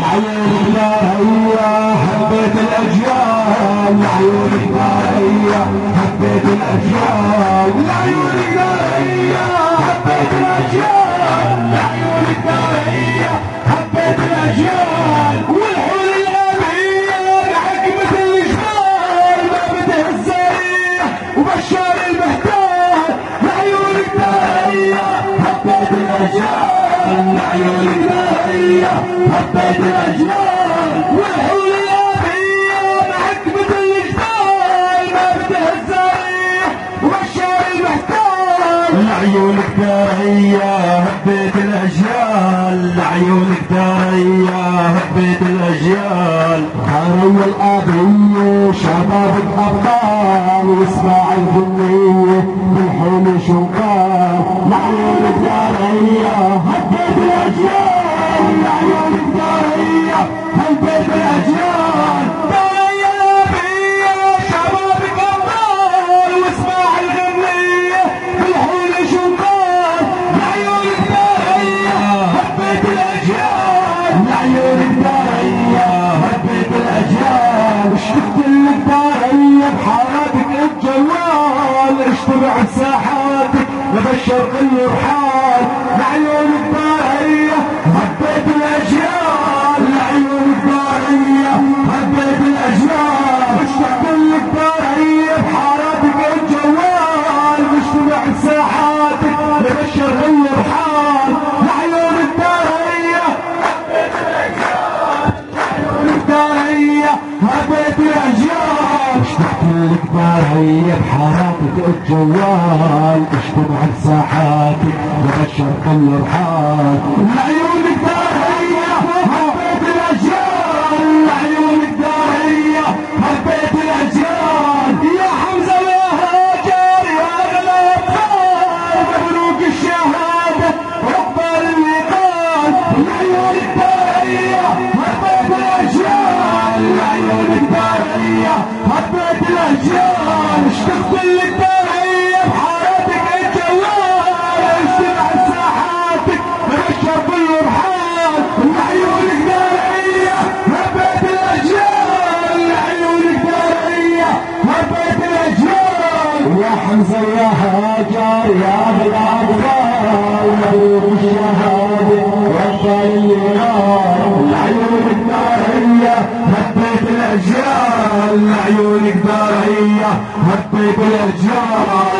لعيونك دارية حبيت الأجيال لعيونك دارية حبيت الأجيال لعيونك دارية حبيت الأجيال لعيونك دارية حبيت الأجيال والحور الأبية حكمة الجبال ما بتهز الريح وبشار المحتال لعيونك دارية حبيت الأجيال لعيونك حبيت الأجيال والحور الأبية حكمة الجبال ما الريح وبشار المحتال. لعيونك دارية حبيت الأجيال. لعيونك دارية حبيت الأجيال. خيرية الأبية شبابك أبطال. واسمع الغنية بالحلم شنقال. لعيونك الأبية شبابك أبطال واسمع الغنية بالحلم شنقال لعيونك دارية حبيت الأجيال لعيونك دارية حبيت الأجيال شفت لك دارية بحياتك الجوال اشتبع بساحاتك لبشر كل لك دارية بحاراتك الجوال أجتمع بساحاتك وبشر كل رحال الأجيال لعيونك دارية هبيت الأجيال اشتقت لك دارية بحياتك الجوال اجتمع ساحاتك بشر كل بحال لعيونك دارية هبيت الأجيال لعيونك دارية هبيت الأجيال يا حمزة يا هاجر يا بلا أطفال مبروك الشهادة. الشرعية هبي بالإرجال